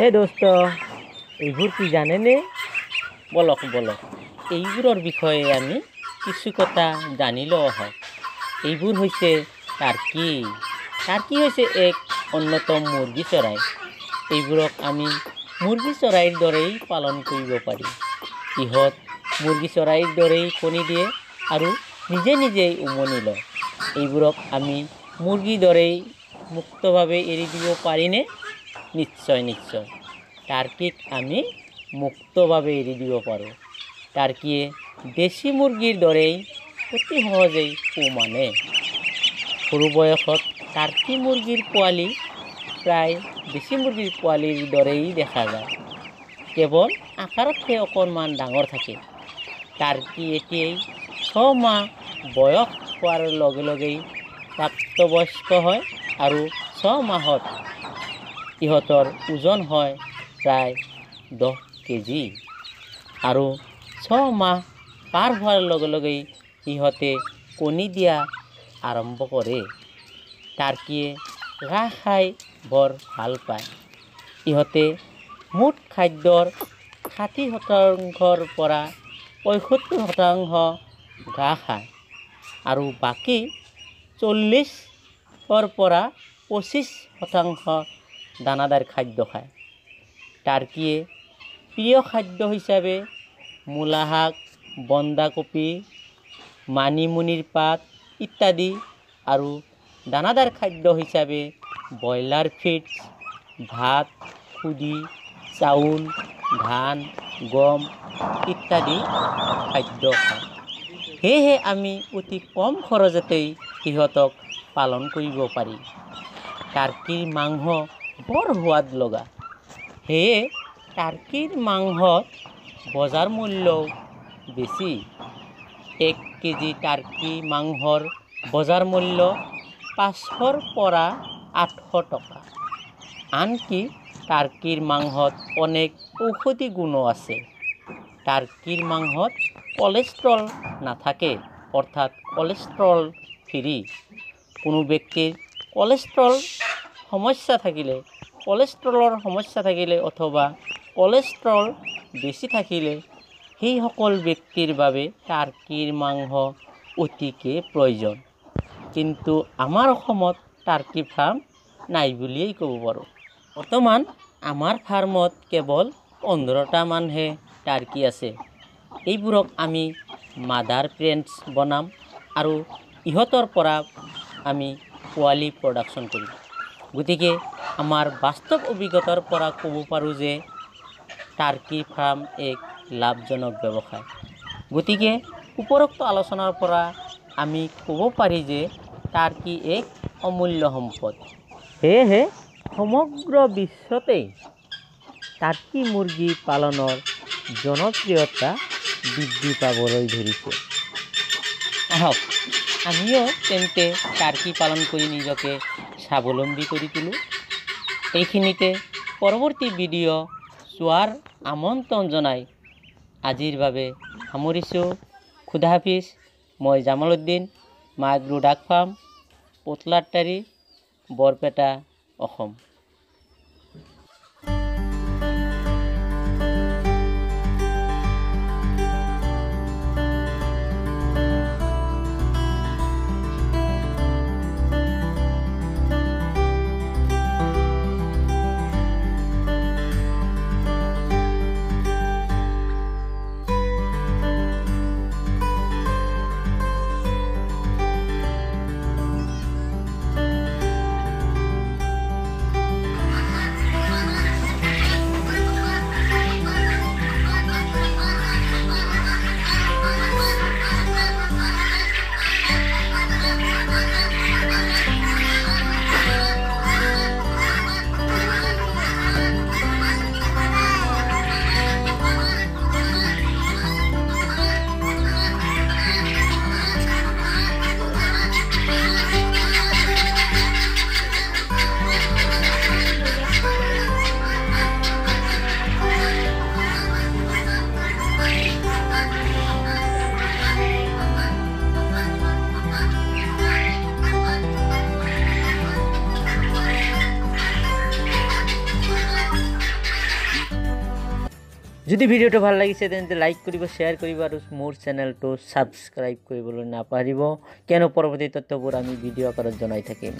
হে দোস্ত এইবোৰ কি জানেনে? বলক বলক এইবোৰৰ বিষয়ে আমি কিছু কথা জানিলেও হয়। এইবোৰ হৈছে টাৰ্কি টাৰ্কি হৈছে এক অন্যতম মুৰ্গী চৰাই? এইবোৰক আমি মুৰ্গী চৰাইৰ দৰেই পালন কৰিব পাৰি। ইহঁত মুৰ্গী চৰাইৰ দৰেই কণী দিয়ে আৰু নিজে নিজেই উমনি লয়। এইবোৰক আমি মুৰ্গীৰ দৰেই মুক্তভাৱে এৰি দিব পাৰিনে? নিশ্চয় নিশ্চয়। টাৰ্কিক আমি মুক্তভাৱে এৰি দিব পাৰোঁ। টাৰ্কিয়ে দেশী মুৰ্গীৰ দৰেই অতি সহজেই মানে। সৰু বয়সত টাৰ্কি মুৰ্গীৰ পোৱালি, প্ৰায় দেশী মুৰ্গীৰ পোৱালিৰ দৰেই দেখা যায়। কেৱল আকাৰতহে অকণমান ডাঙৰ থাকে। টাৰ্কি এতিয়াই ছমাহ বয়স হোৱাৰ লগে লগেই প্ৰাপ্তবয়স্ক হয় আৰু ছমাহত ইহঁতৰ ওজন হয় প্ৰায় দহ কেজি। আৰু ছমাহ পাৰ হোৱাৰ লগে লগেই ইহঁতে কণী দিয়া আৰম্ভ কৰে। টাৰ্কিয়ে ঘাঁহ খাই বৰ ভাল পায়। ইহঁতে মুঠ খাদ্যৰ ষাঠি শতাংশৰ পৰা পঁয়সত্তৰ শতাংশ ঘাঁহ খায় আৰু বাকী চল্লিছৰ পৰা পঁচিছ শতাংশ দানাদাৰ খাদ্য খায়। টাৰ্কিয়ে প্ৰিয় খাদ্য হিচাপে মূলা শাক বন্ধাকবি মানিমুনিৰ পাত ইত্যাদি আৰু দানাদাৰ খাদ্য হিচাপে ব্ৰইলাৰ ফিডছ ভাত, খুদি, চাউল, ধান, গম ইত্যাদি খাদ্য খায়। সেয়েহে আমি অতি কম খৰচতেই সিহঁতক পালন কৰিব পাৰি। টাৰ্কিৰ মাংস বৰ সোৱাদ লগা। সেয়ে টাৰ্কিৰ মাংসত বজাৰ মূল্যও বেছি। এক কেজি টাৰ্কি মাংসৰ বজাৰ মূল্য পাঁচশৰ পৰা আঠশ টকা। আনকি টাৰ্কিৰ মাংসত অনেক ঔষধি গুণো আছে। টাৰ্কিৰ মাংসত কলেষ্ট্ৰল নাথাকে, অৰ্থাৎ কলেষ্ট্ৰল ফ্ৰী। কোনো ব্যক্তিৰ কলেষ্ট্ৰল সমস্যা থাকিলে কলেষ্ট্ৰলৰ সমস্যা থাকিলে অথবা কলেষ্ট্ৰল বেছি থাকিলে সেইসকল ব্যক্তিৰ বাবে টাৰ্কিৰ মাংস অতিকে প্ৰয়োজন। কিন্তু আমাৰ অসমত টাৰ্কি ফাৰ্ম নাই বুলিয়েই ক'ব পাৰোঁ। বৰ্তমান আমাৰ ফাৰ্মত কেৱল পোন্ধৰটামানহে টাৰ্কি আছে। এইবোৰক আমি মাদাৰ প্লেণ্টছ বনাম আৰু ইহঁতৰ পৰা আমি পোৱালি প্ৰডাকশ্যন কৰিম। গতিকে আমাৰ বাস্তৱ অভিজ্ঞতাৰ পৰা ক'ব পাৰোঁ যে টাৰ্কি ফাৰ্ম এক লাভজনক ব্যৱসায়। গতিকে উপৰোক্ত আলোচনাৰ পৰা আমি ক'ব পাৰি যে টাৰ্কি এক অমূল্য সম্পদ। সেয়েহে সমগ্ৰ বিশ্বতেই টাৰ্কি মুৰ্গী পালনৰ জনপ্ৰিয়তা বৃদ্ধি পাবলৈ ধৰিছে। আহক, আমিও তেন্তে টাৰ্কি পালন কৰি নিজকে স্বাৱলম্বী কৰি তোলোঁ এইখিনিতে পৰৱৰ্তী ভিডিঅ' চোৱাৰ আমন্ত্ৰণ জনাই। আজিৰ বাবে সামৰিছোঁ। খুদা হাফিজ। মই জামালুদ্দিন মাইগ্ৰো ডাক ফাৰ্ম পোটলাটাৰী বৰপেটা, অসম। যদি ভিডিঅ'টো ভাল লাগিছে তেন্তে লাইক কৰিব শ্বেয়াৰ কৰিব আৰু মোৰ চেনেলটো ছাবস্ক্ৰাইব কৰিবলৈ নাপাহৰিব। কিয়নো পৰৱৰ্তী তথ্যবোৰ আমি ভিডিঅ' আকাৰত জনাই থাকিম।